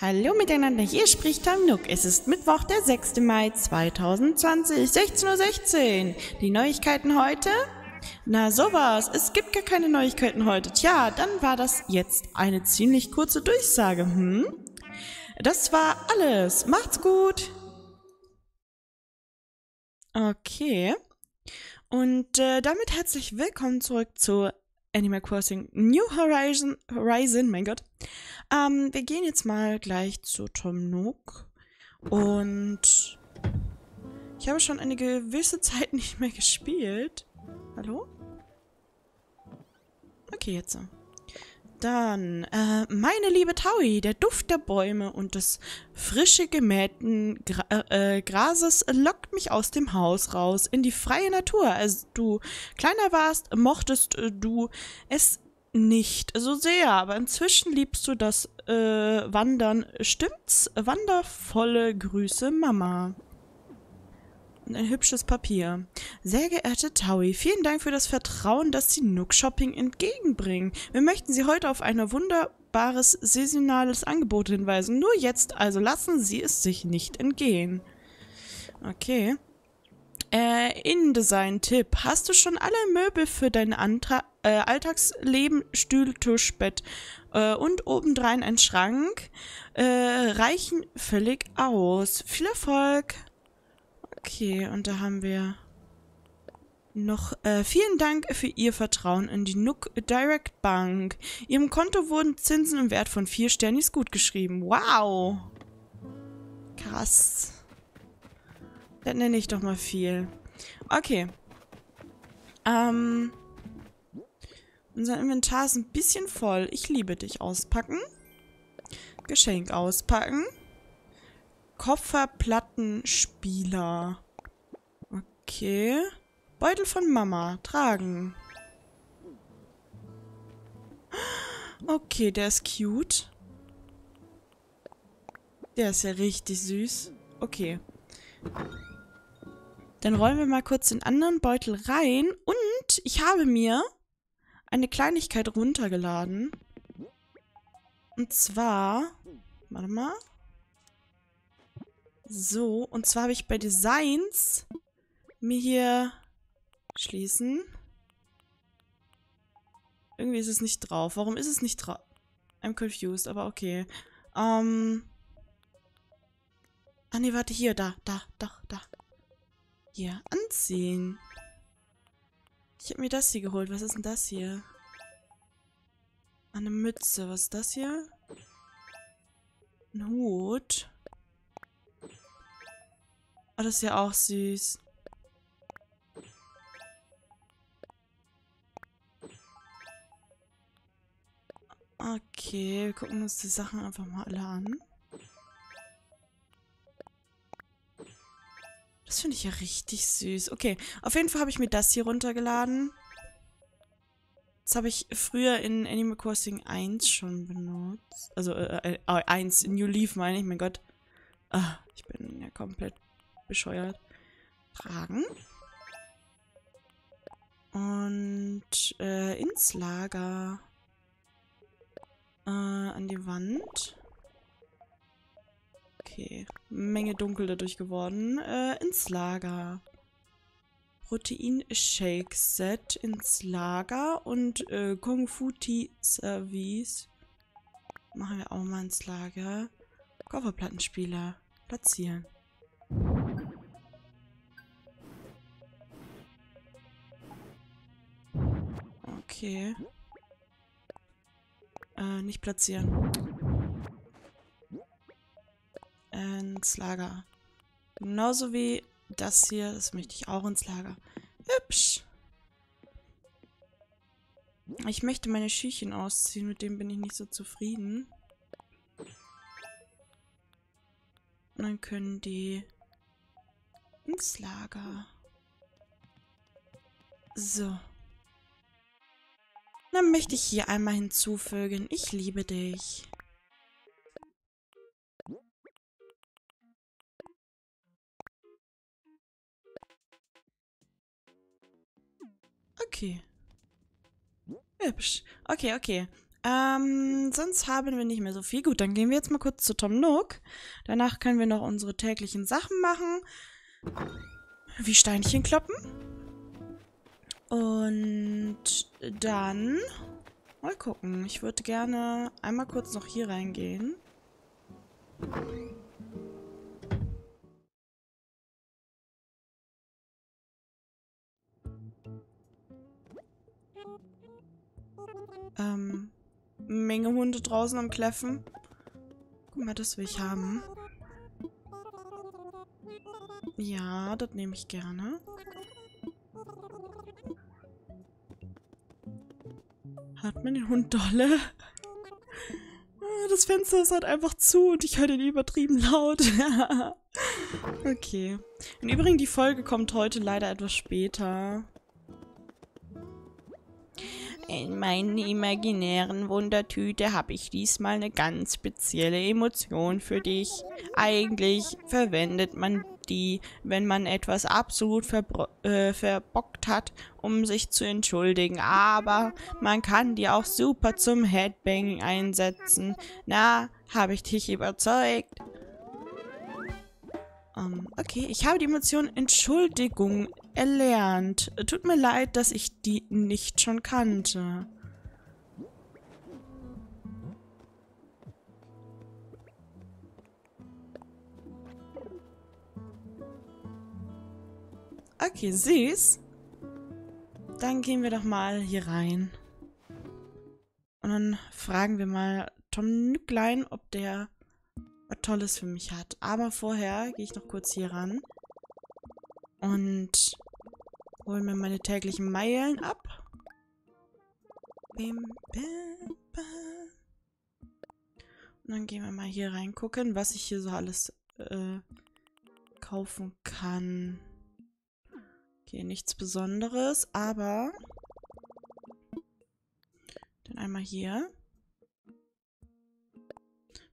Hallo miteinander, hier spricht Tom Nook. Es ist Mittwoch, der 6. Mai 2020, 16.16 Uhr. Die Neuigkeiten heute? Na sowas, es gibt gar keine Neuigkeiten heute. Tja, dann war das jetzt eine ziemlich kurze Durchsage, hm? Das war alles. Macht's gut. Okay. Und äh, damit herzlich willkommen zurück zu Animal Crossing New Horizon, Horizon, mein Gott. Ähm, wir gehen jetzt mal gleich zu Tom Nook. Und ich habe schon eine gewisse Zeit nicht mehr gespielt. Hallo? Okay, jetzt so. Dann, äh, meine liebe Taui, der Duft der Bäume und des frische gemähten Gra äh, Grases lockt mich aus dem Haus raus in die freie Natur. Als du kleiner warst, mochtest äh, du es nicht so sehr, aber inzwischen liebst du das äh, Wandern. Stimmt's? Wandervolle Grüße, Mama und ein hübsches Papier. Sehr geehrte Taui, vielen Dank für das Vertrauen, das Sie Nook Shopping entgegenbringen. Wir möchten Sie heute auf ein wunderbares saisonales Angebot hinweisen. Nur jetzt, also lassen Sie es sich nicht entgehen. Okay. Äh, Innendesign-Tipp. Hast du schon alle Möbel für dein Antra äh, Alltagsleben, Stuhl, Tisch, Bett äh, und obendrein ein Schrank äh, reichen völlig aus. Viel Erfolg! Okay, und da haben wir noch äh, vielen Dank für Ihr Vertrauen in die Nook Direct Bank. Ihrem Konto wurden Zinsen im Wert von 4 Sternis gut geschrieben. Wow! Krass. Das nenne ich doch mal viel. Okay. Ähm. Unser Inventar ist ein bisschen voll. Ich liebe dich. Auspacken. Geschenk auspacken. Kofferplattenspieler. Okay. Beutel von Mama. Tragen. Okay, der ist cute. Der ist ja richtig süß. Okay. Dann rollen wir mal kurz den anderen Beutel rein. Und ich habe mir eine Kleinigkeit runtergeladen. Und zwar... Warte mal. So, und zwar habe ich bei Designs mir hier schließen. Irgendwie ist es nicht drauf. Warum ist es nicht drauf? I'm confused, aber okay. Ähm. Ah, nee, warte, hier, da, da, doch, da. Hier, anziehen. Ich habe mir das hier geholt. Was ist denn das hier? Eine Mütze. Was ist das hier? Ein Hut. Oh, das ist ja auch süß. Okay, wir gucken uns die Sachen einfach mal alle an. Das finde ich ja richtig süß. Okay, auf jeden Fall habe ich mir das hier runtergeladen. Das habe ich früher in Animal Crossing 1 schon benutzt. Also, äh, äh, 1, New Leaf meine ich, mein Gott. Ah, ich bin ja komplett bescheuert. Tragen. Und äh, ins Lager. Äh, an die Wand. Okay. Menge dunkel dadurch geworden. Äh, ins Lager. Protein-Shake-Set ins Lager. Und äh, Kung Fu Tea Service. Machen wir auch mal ins Lager. Kofferplattenspieler. Platzieren. Okay. Äh, nicht platzieren. Ins Lager. Genauso wie das hier. Das möchte ich auch ins Lager. Hübsch. Ich möchte meine Schüchen ausziehen. Mit dem bin ich nicht so zufrieden. Und dann können die ins Lager. So. Dann möchte ich hier einmal hinzufügen. Ich liebe dich. Okay. Hübsch. Okay, okay. Ähm, sonst haben wir nicht mehr so viel. Gut, dann gehen wir jetzt mal kurz zu Tom Nook. Danach können wir noch unsere täglichen Sachen machen. Wie Steinchen kloppen. Und dann mal gucken. Ich würde gerne einmal kurz noch hier reingehen. Ähm, Menge Hunde draußen am Kläffen. Guck mal, das will ich haben. Ja, das nehme ich gerne. Hat man den Hund dolle? Ah, das Fenster ist halt einfach zu und ich höre den übertrieben laut. okay. Im Übrigen, die Folge kommt heute leider etwas später. In meinen imaginären Wundertüte habe ich diesmal eine ganz spezielle Emotion für dich. Eigentlich verwendet man die, wenn man etwas absolut äh, verbockt hat, um sich zu entschuldigen. Aber man kann die auch super zum Headbanging einsetzen. Na, habe ich dich überzeugt? Um, ähm, okay, ich habe die Emotion Entschuldigung erlernt. Tut mir leid, dass ich die nicht schon kannte. Okay, süß. Dann gehen wir doch mal hier rein. Und dann fragen wir mal Tom Nücklein, ob der was Tolles für mich hat. Aber vorher gehe ich noch kurz hier ran. Und hole mir meine täglichen Meilen ab. Und dann gehen wir mal hier reingucken, was ich hier so alles äh, kaufen kann. Okay, nichts Besonderes, aber dann einmal hier.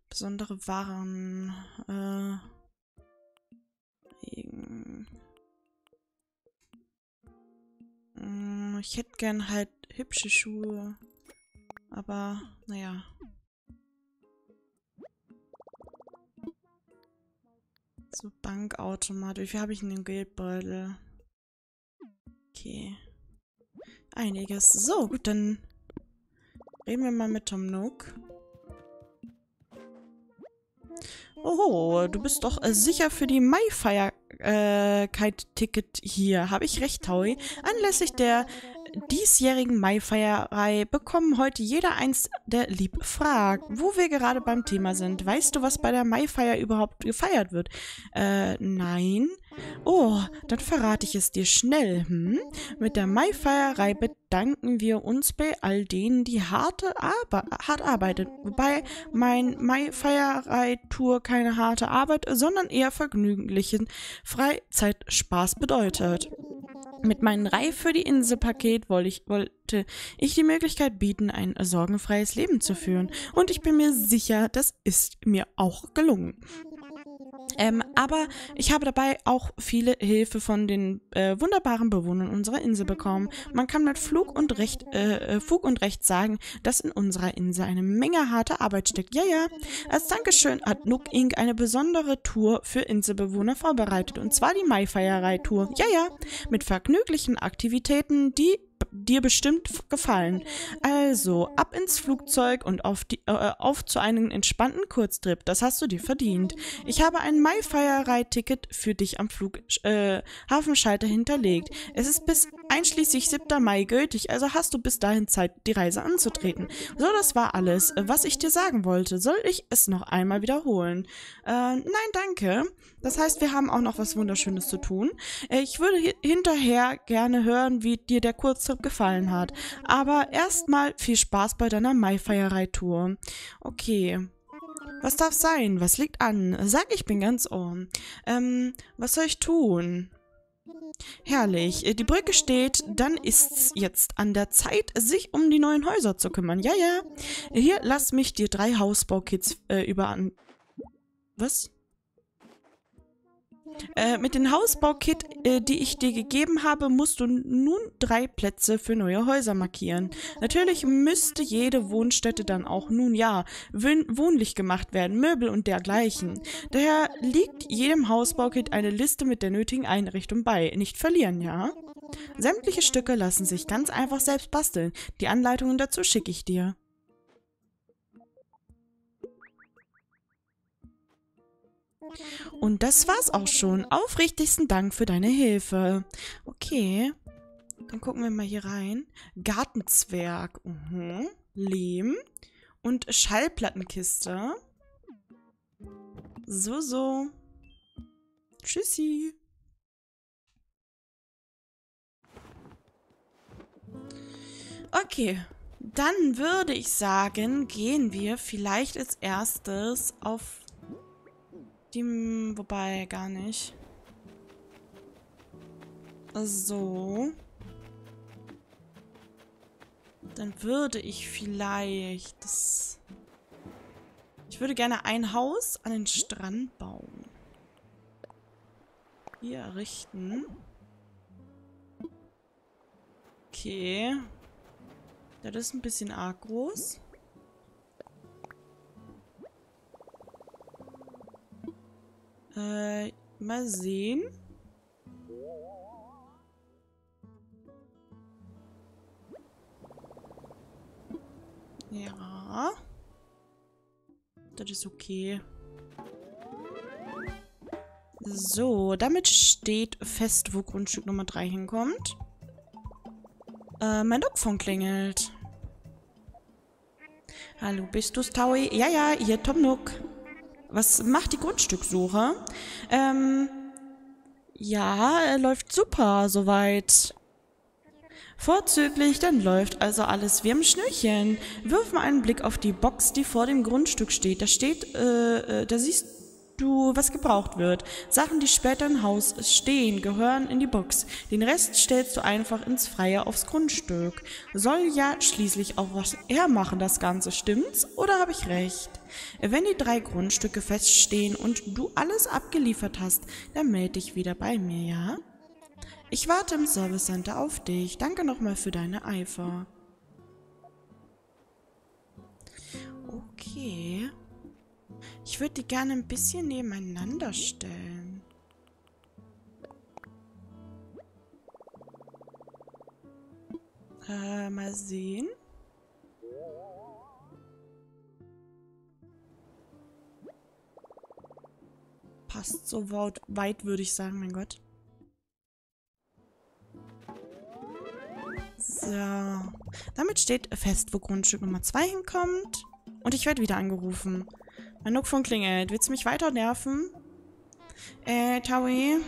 Besondere Waren. Äh, ich hätte gern halt hübsche Schuhe. Aber, naja. So, Bankautomat. Wie viel habe ich in dem Geldbeutel? Okay. Einiges. So, gut, dann reden wir mal mit Tom Nook. Oh, du bist doch äh, sicher für die Maifeierkeit-Ticket hier. Habe ich recht, Taui? Anlässlich der diesjährigen Maifeierei bekommen heute jeder eins der lieb fragt, wo wir gerade beim Thema sind. Weißt du, was bei der Maifeier überhaupt gefeiert wird? Äh, nein. Oh, dann verrate ich es dir schnell. Hm? Mit der Maifeierei bedanken wir uns bei all denen, die harte Arbe hart arbeiten. Wobei mein Maifeierei-Tour keine harte Arbeit, sondern eher vergnüglichen Freizeitspaß bedeutet. Mit meinem Reif für die Insel-Paket wollte ich, wollte ich die Möglichkeit bieten, ein sorgenfreies Leben zu führen. Und ich bin mir sicher, das ist mir auch gelungen. Ähm, aber ich habe dabei auch viele Hilfe von den äh, wunderbaren Bewohnern unserer Insel bekommen. Man kann mit Flug und Recht, äh, äh, Fug und Recht sagen, dass in unserer Insel eine Menge harte Arbeit steckt. Ja, ja. Als Dankeschön hat Nook Inc. eine besondere Tour für Inselbewohner vorbereitet. Und zwar die Maifeierei-Tour. Ja, ja. Mit vergnüglichen Aktivitäten, die dir bestimmt gefallen. Also, ab ins Flugzeug und auf, die, äh, auf zu einem entspannten Kurztrip. Das hast du dir verdient. Ich habe ein Mai-Feierei-Ticket für dich am Flughafenschalter äh, hinterlegt. Es ist bis einschließlich 7. Mai gültig, also hast du bis dahin Zeit, die Reise anzutreten. So, das war alles, was ich dir sagen wollte. Soll ich es noch einmal wiederholen? Äh, nein, danke. Das heißt, wir haben auch noch was Wunderschönes zu tun. Äh, ich würde hinterher gerne hören, wie dir der Kurztrip gefallen hat. Aber erstmal viel Spaß bei deiner Maifeierei-Tour. Okay. Was darf sein? Was liegt an? Sag, ich bin ganz ohr. Ähm, was soll ich tun? Herrlich. Äh, die Brücke steht, dann ist's jetzt an der Zeit, sich um die neuen Häuser zu kümmern. Ja, ja. Hier, lass mich dir drei Hausbaukits äh, über an... Was? Äh, mit dem Hausbaukit, äh, die ich dir gegeben habe, musst du nun drei Plätze für neue Häuser markieren. Natürlich müsste jede Wohnstätte dann auch nun ja wohnlich gemacht werden, Möbel und dergleichen. Daher liegt jedem Hausbaukit eine Liste mit der nötigen Einrichtung bei. Nicht verlieren, ja? Sämtliche Stücke lassen sich ganz einfach selbst basteln. Die Anleitungen dazu schicke ich dir. Und das war's auch schon. Aufrichtigsten Dank für deine Hilfe. Okay. Dann gucken wir mal hier rein. Gartenzwerg. Mhm. Lehm. Und Schallplattenkiste. So, so. Tschüssi. Okay, dann würde ich sagen, gehen wir vielleicht als erstes auf die... Wobei, gar nicht. So. Dann würde ich vielleicht das... Ich würde gerne ein Haus an den Strand bauen. Hier errichten. Okay. Das ist ein bisschen arg groß. Äh, mal sehen. Ja. Das ist okay. So, damit steht fest, wo Grundstück Nummer 3 hinkommt. Äh, mein Dogphone klingelt. Hallo, bist du's, Taui? Ja, ja, hier, Tom Nook. Was macht die Grundstückssuche? Ähm, ja, läuft super, soweit. Vorzüglich, dann läuft also alles wie am Schnürchen. Wirf mal einen Blick auf die Box, die vor dem Grundstück steht. Da steht, äh, äh da siehst du, was gebraucht wird. Sachen, die später im Haus stehen, gehören in die Box. Den Rest stellst du einfach ins Freie aufs Grundstück. Soll ja schließlich auch was hermachen, das Ganze, stimmt's? Oder habe ich recht? Wenn die drei Grundstücke feststehen und du alles abgeliefert hast, dann melde dich wieder bei mir, ja? Ich warte im Service Center auf dich. Danke nochmal für deine Eifer. Okay. Ich würde die gerne ein bisschen nebeneinander stellen. Äh, mal sehen. Passt so weit, würde ich sagen, mein Gott. So. Damit steht fest, wo Grundstück Nummer 2 hinkommt. Und ich werde wieder angerufen. Mein Nookphone klingelt. Willst du mich weiter nerven? Äh, Taui,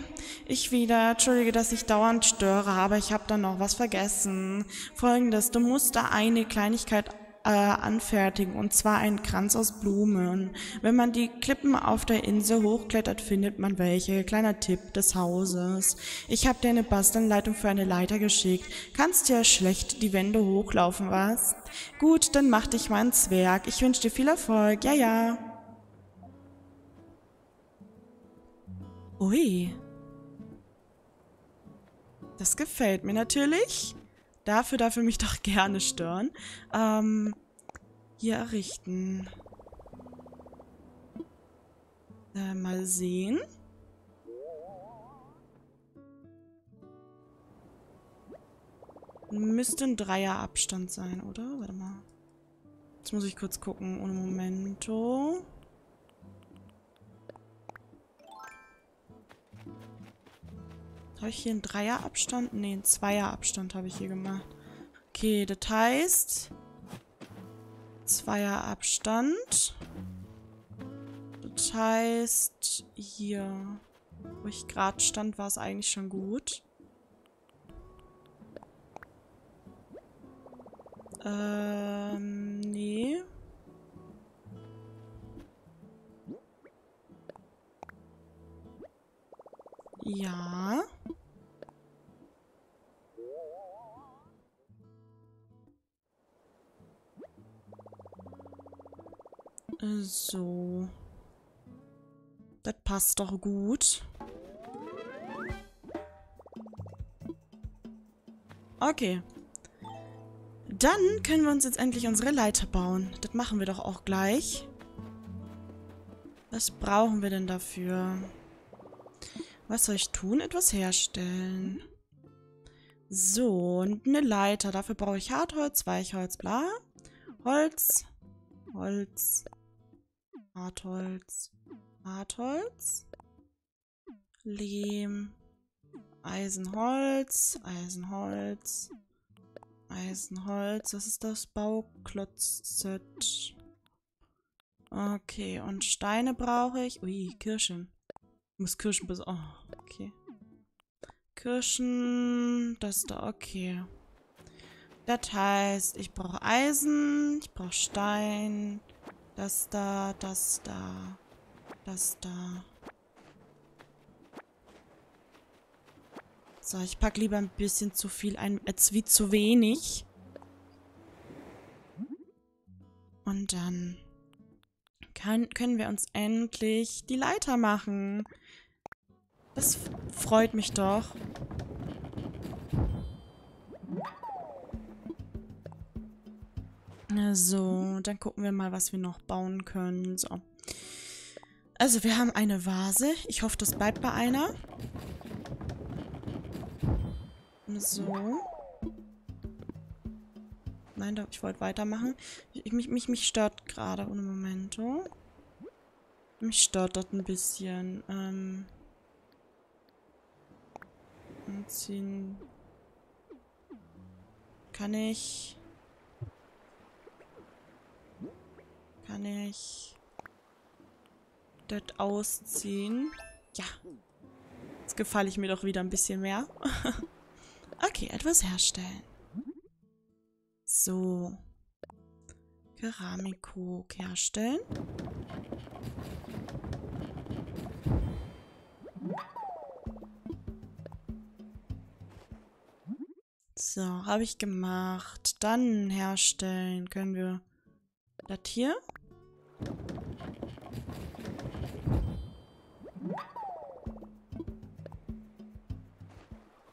ich wieder. Entschuldige, dass ich dauernd störe, aber ich habe da noch was vergessen. Folgendes, du musst da eine Kleinigkeit äh, anfertigen, und zwar einen Kranz aus Blumen. Wenn man die Klippen auf der Insel hochklettert, findet man welche. Kleiner Tipp des Hauses. Ich habe dir eine Bastanleitung für eine Leiter geschickt. Kannst ja schlecht die Wände hochlaufen, was? Gut, dann mach dich mal ein Zwerg. Ich wünsche dir viel Erfolg. Ja, ja. Ui. Das gefällt mir natürlich. Dafür darf er mich doch gerne stören. Ähm, hier errichten. Äh, mal sehen. Müsste ein Dreierabstand sein, oder? Warte mal. Jetzt muss ich kurz gucken. Ohne Momento. Habe ich hier einen Dreierabstand? Ne, einen Zweierabstand habe ich hier gemacht. Okay, das heißt... Zweierabstand. Das heißt, hier, wo ich gerade stand, war es eigentlich schon gut. Ähm, nee. Ja. So. Das passt doch gut. Okay. Dann können wir uns jetzt endlich unsere Leiter bauen. Das machen wir doch auch gleich. Was brauchen wir denn dafür? Was soll ich tun? Etwas herstellen. So, und eine Leiter. Dafür brauche ich Hartholz, Weichholz, bla. Holz, Holz, Hartholz, Hartholz, Lehm, Eisenholz, Eisenholz, Eisenholz. Das ist das Bauklotz-Set. Okay, und Steine brauche ich. Ui, Kirschen. Ich muss Kirschen bis... Oh, okay. Kirschen, das da, okay. Das heißt, ich brauche Eisen, ich brauche Stein, das da, das da, das da. So, ich packe lieber ein bisschen zu viel ein, als wie zu wenig. Und dann kann, können wir uns endlich die Leiter machen. Das freut mich doch. So, dann gucken wir mal, was wir noch bauen können. So. Also, wir haben eine Vase. Ich hoffe, das bleibt bei einer. So. Nein, ich wollte weitermachen. Ich, mich, mich, mich stört gerade. Ohne Momento. Mich stört das ein bisschen. Ähm. Anziehen. Kann ich... Kann ich... Das ausziehen? Ja. Jetzt gefalle ich mir doch wieder ein bisschen mehr. Okay, etwas herstellen. So. Keramikkrug herstellen. So, habe ich gemacht. Dann herstellen können wir das hier.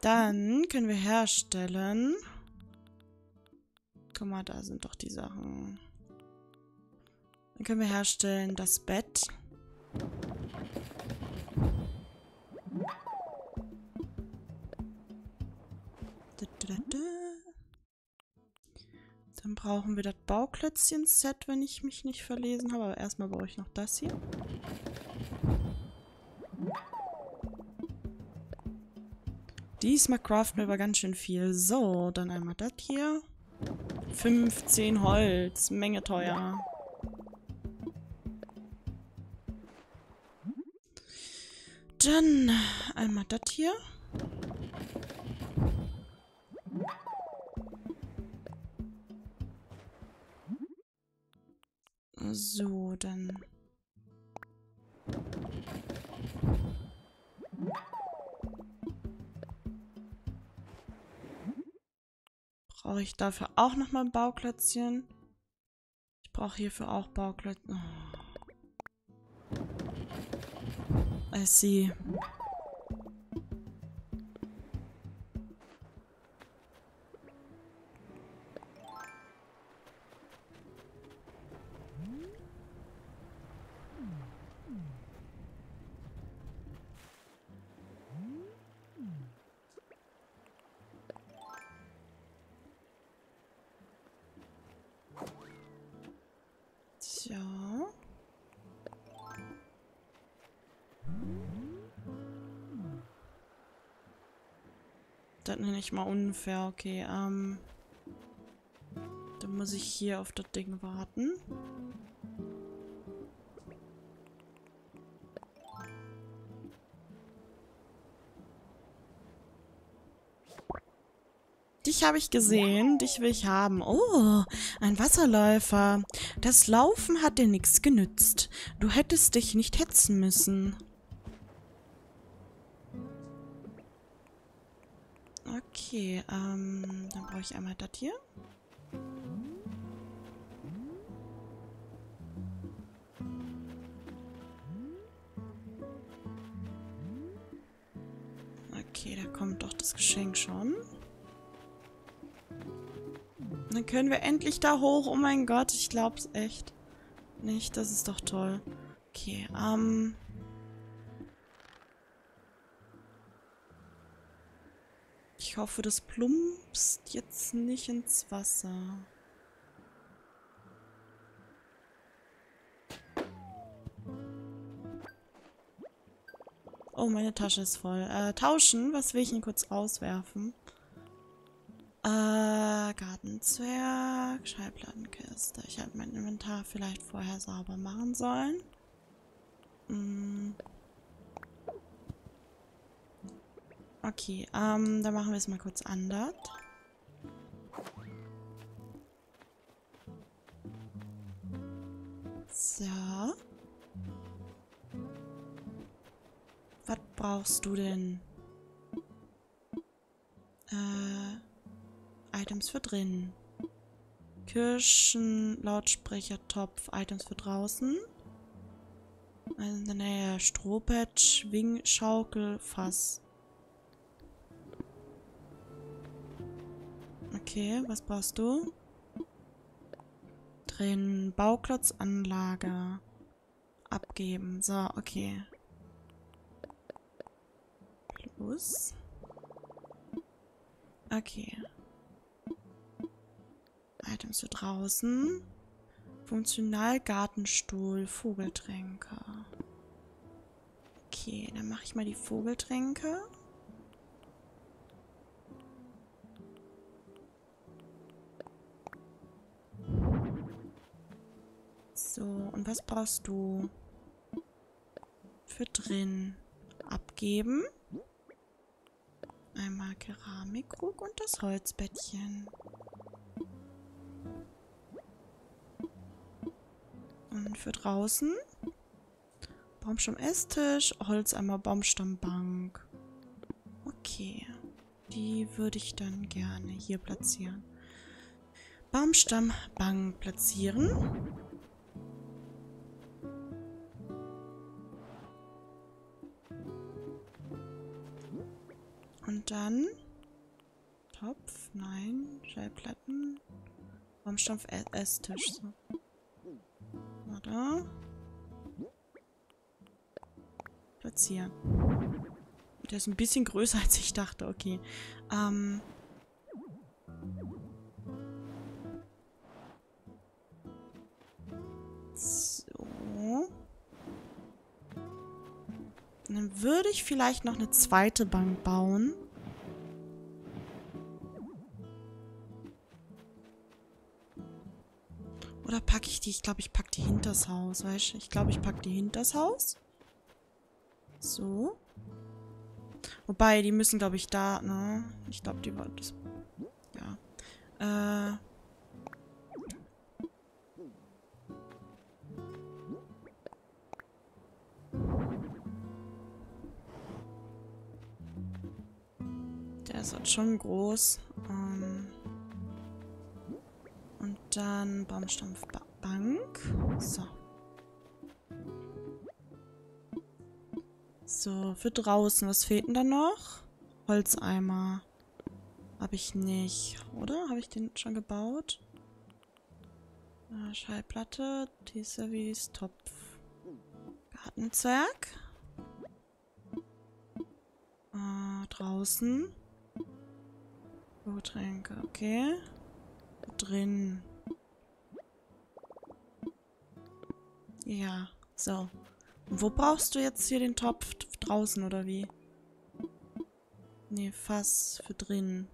Dann können wir herstellen. Guck mal, da sind doch die Sachen. Dann können wir herstellen das Bett. Dann brauchen wir das Bauklötzchen-Set, wenn ich mich nicht verlesen habe. Aber erstmal brauche ich noch das hier. Diesmal craften wir aber ganz schön viel. So, dann einmal das hier. 15 Holz. Menge teuer. Dann einmal das hier. Dann Brauche ich dafür auch nochmal ein Bauklötzchen? Ich brauche hierfür auch Bauklötzchen. Oh. I see. Das nenne ich mal unfair. Okay, ähm... Dann muss ich hier auf das Ding warten. Dich habe ich gesehen, dich will ich haben. Oh, ein Wasserläufer. Das Laufen hat dir nichts genützt. Du hättest dich nicht hetzen müssen. Okay, ähm, dann brauche ich einmal das hier. Okay, da kommt doch das Geschenk schon. Dann können wir endlich da hoch. Oh mein Gott, ich glaub's echt nicht. Das ist doch toll. Okay, ähm... Ich hoffe, das plumpst jetzt nicht ins Wasser. Oh, meine Tasche ist voll. Äh, tauschen? Was will ich denn kurz auswerfen? Äh, Gartenzwerg, Schallplattenkiste. Ich hätte mein Inventar vielleicht vorher sauber machen sollen. Hm. Okay, ähm, dann machen wir es mal kurz anders. So. Was brauchst du denn? Äh, Items für drin. Kirschen, Lautsprecher, Topf, Items für draußen. Also in der Nähe Strohpatch, Wing, Schaukel, Fass. Okay, was brauchst du? Drin, Bauklotzanlage. Abgeben. So, okay. Plus. Okay. Items für draußen. Funktional Gartenstuhl, Vogeltränke. Okay, dann mache ich mal die Vogeltränke. Was brauchst du? Für drin. Abgeben. Einmal Keramikkrug und das Holzbettchen. Und für draußen Baumstamm-Esstisch, Holzeimer, Baumstammbank. Okay. Die würde ich dann gerne hier platzieren. Baumstammbank platzieren. Baumstampf, Esstisch. So. Oder? Platzieren. Der ist ein bisschen größer, als ich dachte. Okay. Ähm. So. dann würde ich vielleicht noch eine zweite Bank bauen. Die? Ich glaube, ich packe die hinters Haus, weißt du? Ich glaube, ich packe die hinters Haus. So. Wobei, die müssen, glaube ich, da, ne? Ich glaube, die war das. Ja. Äh. Der ist halt schon groß. Ähm. Und dann Baumstampfbank. So. So, für draußen. Was fehlt denn da noch? Holzeimer. Habe ich nicht. Oder? Habe ich den schon gebaut? Äh, Schallplatte, Teeservice, Topf. Gartenzwerg. Äh, draußen. Getränke, okay. Drin. Ja, so. Und wo brauchst du jetzt hier den Topf? Draußen oder wie? Nee, Fass für drin.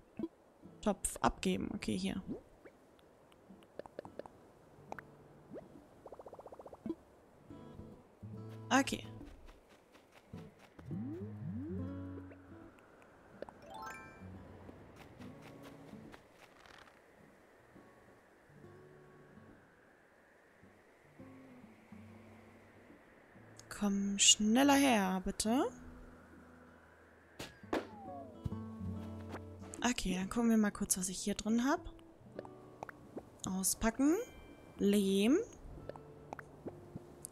Topf abgeben. Okay, hier. Okay. Komm schneller her, bitte. Okay, dann gucken wir mal kurz, was ich hier drin habe. Auspacken. Lehm.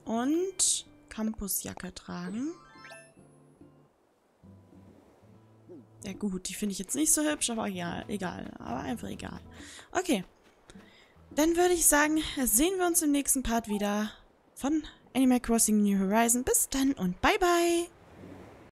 Und Campusjacke tragen. Ja gut, die finde ich jetzt nicht so hübsch, aber ja, egal. Aber einfach egal. Okay. dann würde ich sagen, sehen wir uns im nächsten Part wieder von Animal Crossing New Horizon. Bis dann und bye bye!